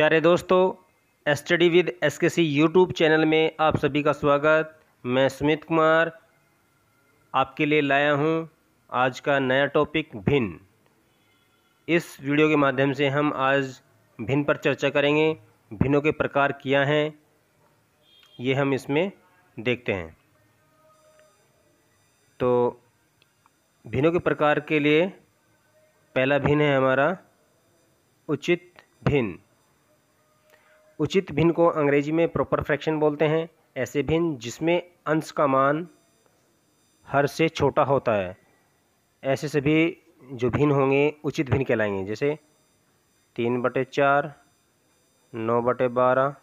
प्यारे दोस्तों study with S के सी यूट्यूब चैनल में आप सभी का स्वागत। मैं सुमित कुमार, आपके लिए लाया हूँ आज का नया टॉपिक भिन्न। इस वीडियो के माध्यम से हम आज भिन्न पर चर्चा करेंगे, भिन्नों के प्रकार क्या हैं, ये हम इसमें देखते हैं। तो भिन्नों के प्रकार के लिए पहला भिन्न है हमारा उचित भिन्न। उचित भिन्न को अंग्रेज़ी में प्रॉपर फ्रैक्शन बोलते हैं। ऐसे भिन्न जिसमें अंश का मान हर से छोटा होता है। ऐसे सभी जो भिन्न होंगे, उचित भिन्न कहलाएँगे। जैसे तीन बटे चार, नौ बटे बारह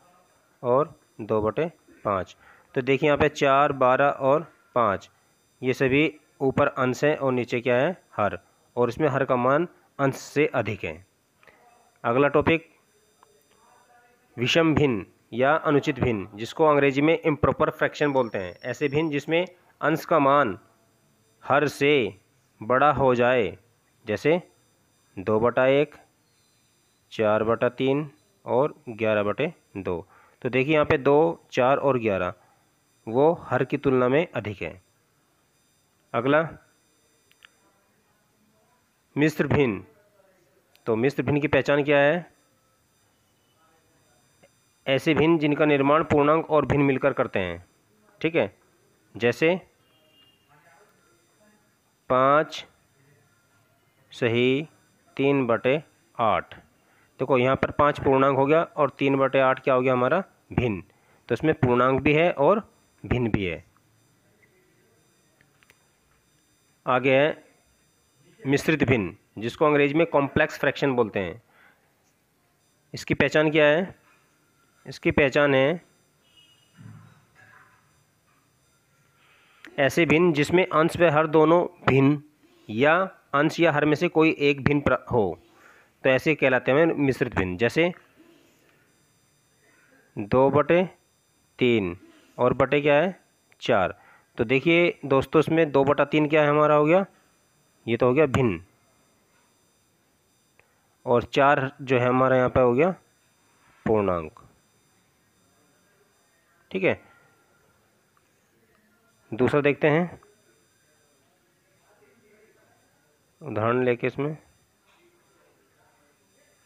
और दो बटे पाँच। तो देखिए यहाँ पे चार, बारह और पाँच, ये सभी ऊपर अंश हैं और नीचे क्या है? हर। और इसमें हर का मान अंश से अधिक है। अगला टॉपिक विषम भिन्न या अनुचित भिन्न, जिसको अंग्रेज़ी में इम्प्रॉपर फ्रैक्शन बोलते हैं। ऐसे भिन्न जिसमें अंश का मान हर से बड़ा हो जाए, जैसे दो बटा एक, चार बटा तीन और ग्यारह बटे दो। तो देखिए यहाँ पे दो, चार और ग्यारह, वो हर की तुलना में अधिक है। अगला मिश्र भिन्न। तो मिश्र भिन्न की पहचान क्या है? ऐसे भिन्न जिनका निर्माण पूर्णांक और भिन्न मिलकर करते हैं। ठीक है? जैसे, पाँच सही तीन बटे आठ। देखो, यहाँ पर पाँच पूर्णांक हो गया और तीन बटे आठ क्या हो गया हमारा? भिन्न। तो इसमें पूर्णांक भी है और भिन्न भी है। आगे है, मिश्रित भिन्न, जिसको अंग्रेज़ी में कॉम्प्लेक्स फ्रैक्शन बोलते हैं। इसकी पहचान क्या है? इसकी पहचान है ऐसे भिन्न जिसमें अंश व हर दोनों भिन्न या अंश या हर में से कोई एक भिन्न हो। तो ऐसे कहलाते हैं मिश्रित भिन्न। जैसे दो बटे तीन और बटे क्या है? चार। तो देखिए दोस्तों, इसमें दो बटा तीन क्या है? हमारा हो गया, ये तो हो गया भिन्न। और चार जो है हमारा यहाँ पे हो गया पूर्णांक। ठीक है? दूसरा देखते हैं। उदाहरण लेके इसमें।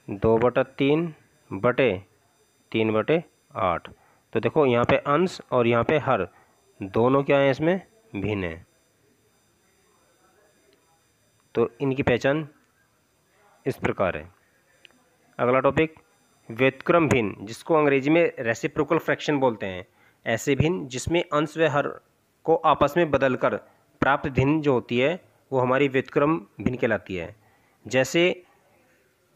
दो बटा तीन बटे तीन बटे आठ। तो देखो, यहाँ पे अंश और यहाँ पे हर। दोनों क्या है इसमें? भिन्न है। तो इनकी पहचान इस प्रकार है। अगला टॉपिक व्युत्क्रम भिन्न, जिसको अंग्रेज़ी में रेसिप्रोकल फ्रैक्शन बोलते हैं। ऐसे भिन्न, जिसमें अंश व हर को आपस में बदलकर प्राप्त भिन्न जो होती है, वो हमारी व्युत्क्रम भिन्न कहलाती है। जैसे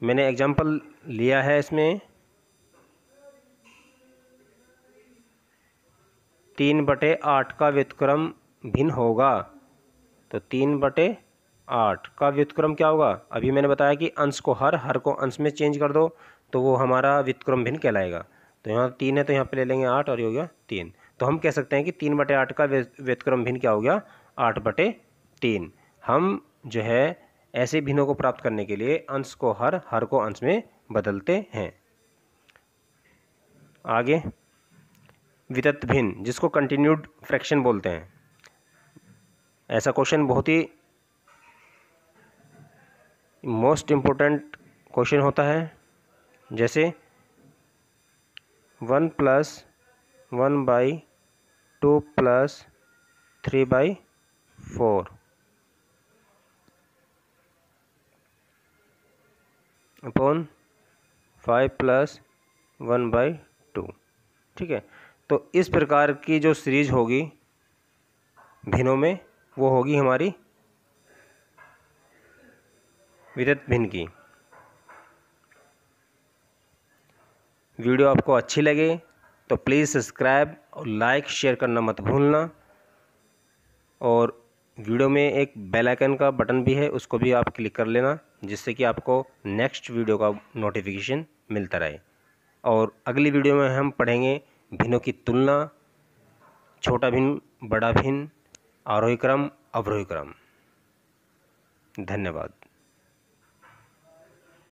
मैंने एग्जांपल लिया है इसमें। तीन बटे आठ का व्युत्क्रम भिन्न होगा। तो तीन बटे आठ का व्युत्क्रम क्या होगा? अभी मैंने बताया कि अंश को हर हर को अंश में चेंज कर दो। तो वो हमारा व्युत्क्रम भिन्न कहलाएगा। तो यहाँ तीन है तो यहाँ पे ले लेंगे आठ और ये हो गया तीन। तो हम कह सकते हैं कि तीन बटे आठ का व्युत्क्रम भिन्न क्या हो गया? आठ बटे तीन। हम जो है, ऐसे भिन्नों को प्राप्त करने के लिए अंश को हर हर को अंश में बदलते हैं। आगे। वितत भिन्न, जिसको कंटिन्यूड फ्रैक्शन बोलते हैं। ऐसा क्वेश्चन बहुत ही मोस्ट इम्पोर्टेंट क्वेश्चन होता है। जैसे one plus one by two plus three by four. Upon five plus one by two. ठीक है? तो इस प्रकार की जो सीरीज़ होगी, भिन्नों में, वो होगी हमारी विदत भिन्न की। वीडियो आपको अच्छी लगे तो प्लीज़ सब्सक्राइब और लाइक शेयर करना मत भूलना। और वीडियो में एक बेल आइकन का बटन भी है, उसको भी आप क्लिक कर लेना, जिससे कि आपको नेक्स्ट वीडियो का नोटिफिकेशन मिलता रहे। और अगली वीडियो में हम पढ़ेंगे भिन्नों की तुलना, छोटा भिन्न, बड़ा भिन्न, आरोही क्रम, अवरोही क्रम। धन्यवाद।